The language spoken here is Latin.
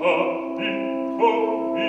a incomincias